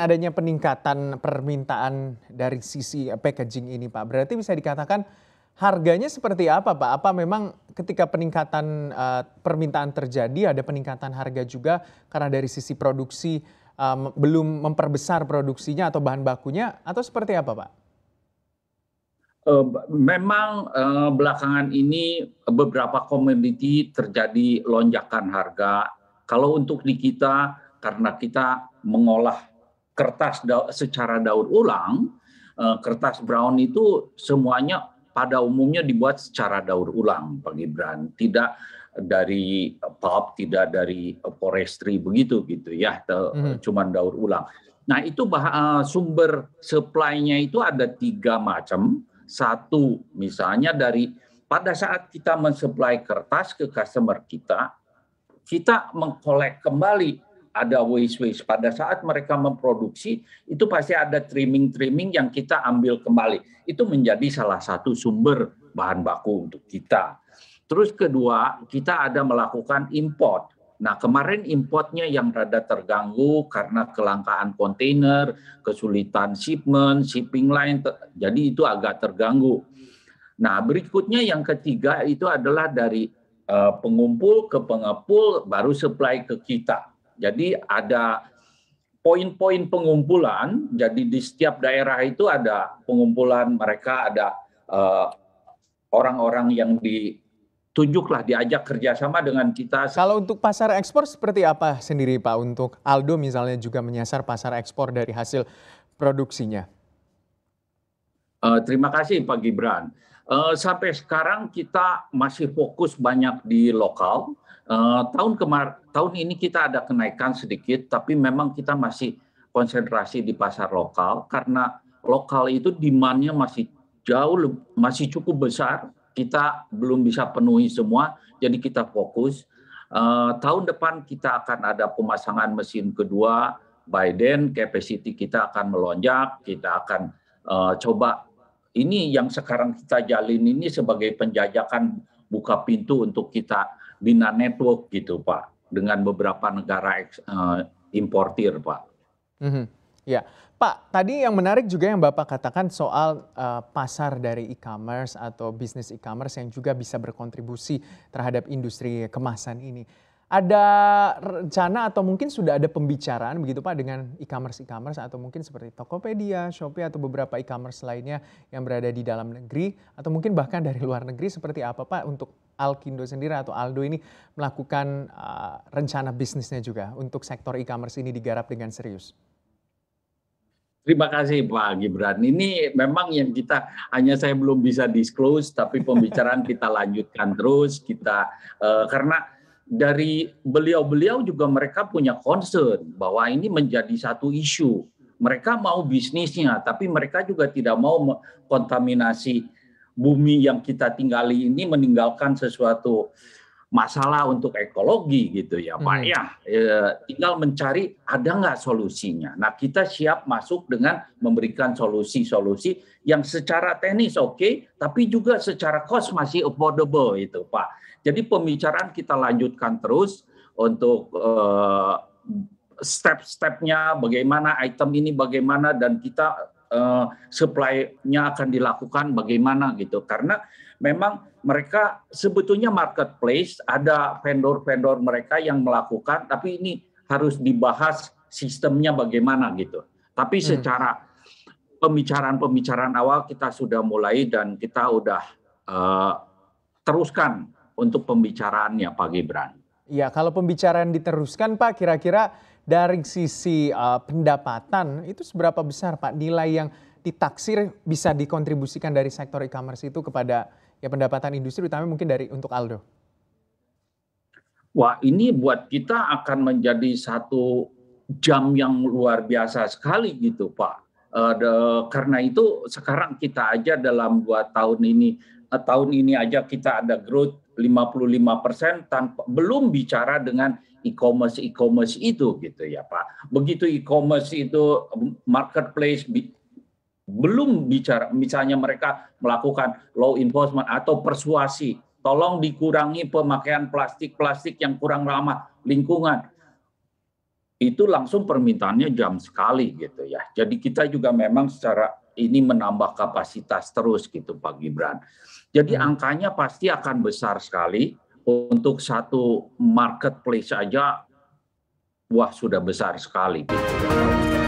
adanya peningkatan permintaan dari sisi packaging ini Pak, berarti bisa dikatakan harganya seperti apa Pak? Apa memang ketika peningkatan uh, permintaan terjadi ada peningkatan harga juga karena dari sisi produksi um, belum memperbesar produksinya atau bahan bakunya atau seperti apa Pak? Memang belakangan ini beberapa komoditi terjadi lonjakan harga. Kalau untuk di kita karena kita mengolah kertas secara daur ulang, eh, kertas brown itu semuanya pada umumnya dibuat secara daur ulang, Pak Gibran. Tidak dari pulp, tidak dari forestry begitu gitu ya, hmm. cuman daur ulang. Nah itu bah eh, sumber supply-nya itu ada tiga macam. Satu misalnya dari pada saat kita mensuplai kertas ke customer kita, kita mengkolek kembali ada waste waste. Pada saat mereka memproduksi itu pasti ada trimming trimming yang kita ambil kembali. Itu menjadi salah satu sumber bahan baku untuk kita. Terus kedua kita ada melakukan import. Nah kemarin importnya yang rada terganggu karena kelangkaan kontainer kesulitan shipment shipping line jadi itu agak terganggu. Nah berikutnya yang ketiga itu adalah dari uh, pengumpul ke pengepul baru supply ke kita jadi ada poin-poin pengumpulan. Jadi di setiap daerah itu ada pengumpulan mereka ada eh, orang-orang yang ditunjuklah diajak kerjasama dengan kita. Kalau untuk pasar ekspor seperti apa sendiri Pak untuk Aldo misalnya juga menyasar pasar ekspor dari hasil produksinya? Uh, terima kasih Pak Gibran. Uh, sampai sekarang kita masih fokus banyak di lokal Uh, tahun kemar tahun ini kita ada kenaikan sedikit, tapi memang kita masih konsentrasi di pasar lokal karena lokal itu demandnya masih jauh masih cukup besar. Kita belum bisa penuhi semua, jadi kita fokus. Uh, tahun depan kita akan ada pemasangan mesin kedua. By then capacity kita akan melonjak. Kita akan uh, coba ini yang sekarang kita jalin ini sebagai penjajakan buka pintu untuk kita bina network gitu Pak dengan beberapa negara uh, importir Pak. Mm-hmm. Ya, Pak, tadi yang menarik juga yang Bapak katakan soal uh, pasar dari e-commerce atau bisnis e-commerce yang juga bisa berkontribusi terhadap industri kemasan ini. Ada rencana atau mungkin sudah ada pembicaraan begitu Pak dengan e-commerce e-commerce atau mungkin seperti Tokopedia, Shopee atau beberapa e-commerce lainnya yang berada di dalam negeri atau mungkin bahkan dari luar negeri seperti apa Pak untuk Alkindo sendiri atau Aldo ini melakukan uh, rencana bisnisnya juga untuk sektor e-commerce ini digarap dengan serius? Terima kasih Pak Gibran. Ini memang yang kita hanya saya belum bisa disclose, tapi pembicaraan kita lanjutkan terus. Kita uh, karena dari beliau-beliau juga mereka punya concern bahwa ini menjadi satu isu. Mereka mau bisnisnya, tapi mereka juga tidak mau kontaminasi bumi yang kita tinggali ini meninggalkan sesuatu masalah untuk ekologi gitu ya Pak hmm. ya. E, tinggal mencari ada nggak solusinya. Nah kita siap masuk dengan memberikan solusi-solusi yang secara teknis oke, okay, tapi juga secara cost masih affordable itu Pak. Jadi pembicaraan kita lanjutkan terus untuk uh, step-stepnya bagaimana item ini bagaimana dan kita uh, supply-nya akan dilakukan bagaimana gitu karena memang mereka sebetulnya marketplace ada vendor-vendor mereka yang melakukan tapi ini harus dibahas sistemnya bagaimana gitu tapi hmm. secara pembicaraan-pembicaraan awal kita sudah mulai dan kita udah uh, teruskan untuk pembicaraannya Pak Gibran. Ya, kalau pembicaraan diteruskan Pak, kira-kira dari sisi uh, pendapatan itu seberapa besar Pak nilai yang ditaksir bisa dikontribusikan dari sektor e-commerce itu kepada ya pendapatan industri utama mungkin dari untuk Aldo? Wah, ini buat kita akan menjadi satu jam yang luar biasa sekali gitu Pak. Uh, the, karena itu sekarang kita aja dalam dua tahun ini uh, tahun ini aja kita ada growth 55 persen tanpa belum bicara dengan e-commerce e-commerce itu gitu ya Pak. Begitu e-commerce itu marketplace bi belum bicara misalnya mereka melakukan law enforcement atau persuasi, tolong dikurangi pemakaian plastik-plastik yang kurang ramah lingkungan. itu langsung permintaannya jam sekali gitu ya. Jadi kita juga memang secara ini menambah kapasitas terus gitu Pak Gibran. Jadi hmm. angkanya pasti akan besar sekali untuk satu marketplace saja wah sudah besar sekali gitu.